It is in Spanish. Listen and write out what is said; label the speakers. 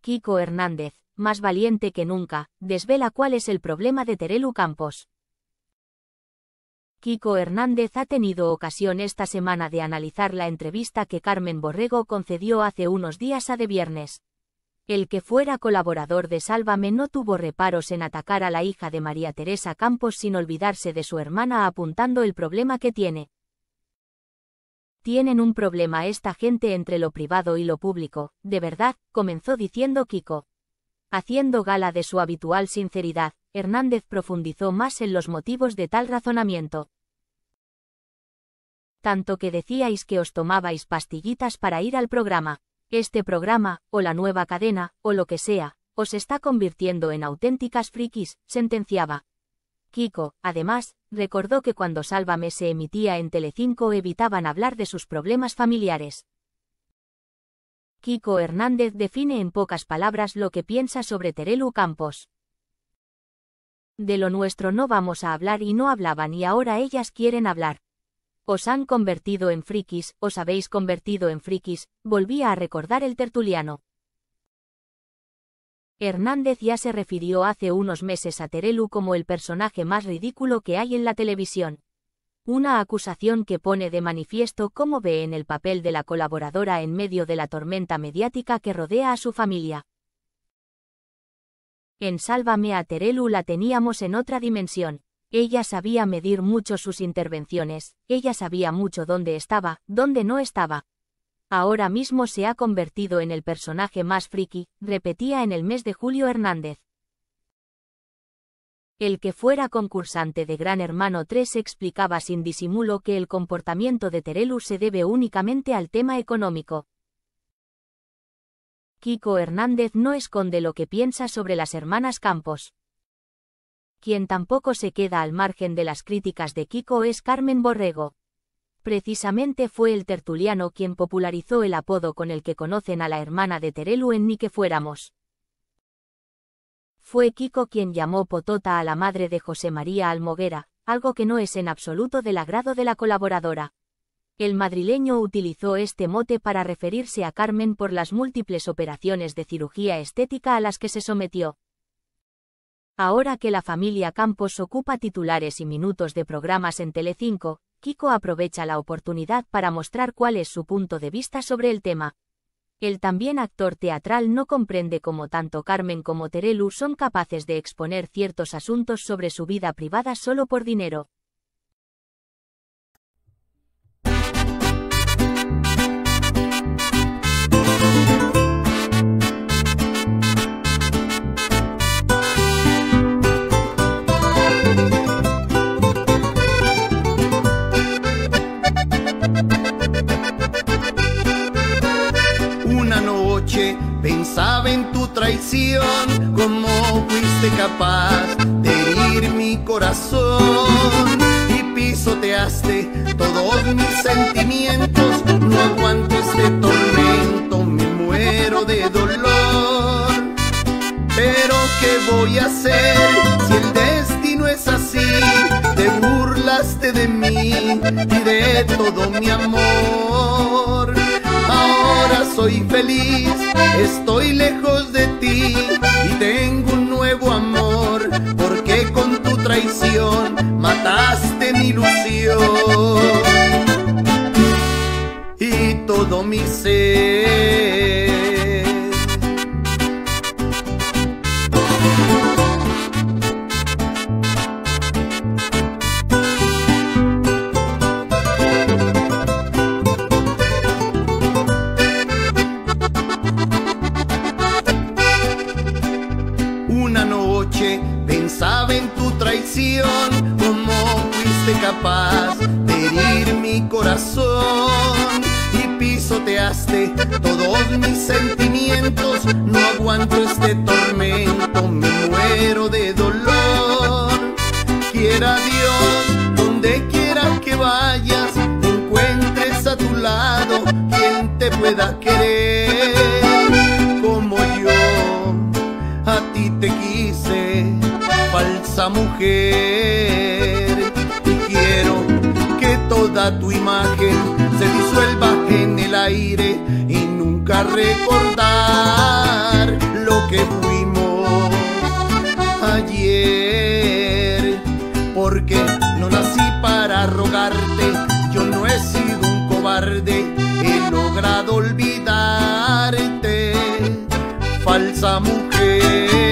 Speaker 1: Kiko Hernández, más valiente que nunca, desvela cuál es el problema de Terelu Campos. Kiko Hernández ha tenido ocasión esta semana de analizar la entrevista que Carmen Borrego concedió hace unos días a De Viernes. El que fuera colaborador de Sálvame no tuvo reparos en atacar a la hija de María Teresa Campos sin olvidarse de su hermana apuntando el problema que tiene. Tienen un problema esta gente entre lo privado y lo público, de verdad, comenzó diciendo Kiko. Haciendo gala de su habitual sinceridad, Hernández profundizó más en los motivos de tal razonamiento. Tanto que decíais que os tomabais pastillitas para ir al programa. Este programa, o la nueva cadena, o lo que sea, os está convirtiendo en auténticas frikis, sentenciaba. Kiko, además, recordó que cuando Sálvame se emitía en Telecinco evitaban hablar de sus problemas familiares. Kiko Hernández define en pocas palabras lo que piensa sobre Terelu Campos. De lo nuestro no vamos a hablar y no hablaban y ahora ellas quieren hablar. Os han convertido en frikis, os habéis convertido en frikis, volvía a recordar el tertuliano. Hernández ya se refirió hace unos meses a Terelu como el personaje más ridículo que hay en la televisión. Una acusación que pone de manifiesto cómo ve en el papel de la colaboradora en medio de la tormenta mediática que rodea a su familia. En Sálvame a Terelu la teníamos en otra dimensión. Ella sabía medir mucho sus intervenciones, ella sabía mucho dónde estaba, dónde no estaba. Ahora mismo se ha convertido en el personaje más friki, repetía en el mes de julio Hernández. El que fuera concursante de Gran Hermano 3 explicaba sin disimulo que el comportamiento de Terelu se debe únicamente al tema económico. Kiko Hernández no esconde lo que piensa sobre las hermanas Campos. Quien tampoco se queda al margen de las críticas de Kiko es Carmen Borrego. Precisamente fue el tertuliano quien popularizó el apodo con el que conocen a la hermana de Terelu en Ni que fuéramos. Fue Kiko quien llamó Potota a la madre de José María Almoguera, algo que no es en absoluto del agrado de la colaboradora. El madrileño utilizó este mote para referirse a Carmen por las múltiples operaciones de cirugía estética a las que se sometió. Ahora que la familia Campos ocupa titulares y minutos de programas en Telecinco, Kiko aprovecha la oportunidad para mostrar cuál es su punto de vista sobre el tema. El también actor teatral no comprende cómo tanto Carmen como Terelu son capaces de exponer ciertos asuntos sobre su vida privada solo por dinero.
Speaker 2: En tu traición, cómo fuiste capaz de herir mi corazón y pisoteaste todos mis sentimientos. No aguanto este tormento, me muero de dolor. Pero ¿qué voy a hacer si el destino es así? Te burlaste de mí y de todo mi amor. Soy feliz, estoy lejos de ti capaz de herir mi corazón y pisoteaste todos mis sentimientos. No aguanto este tormento, me muero de dolor. Quiera Dios, donde quiera que vayas, encuentres a tu lado quien te pueda querer Quiero que toda tu imagen se disuelva en el aire y nunca recordar lo que fuimos ayer. Porque no nací para rogarte, yo no he sido un cobarde, he logrado olvidarte, falsa mujer.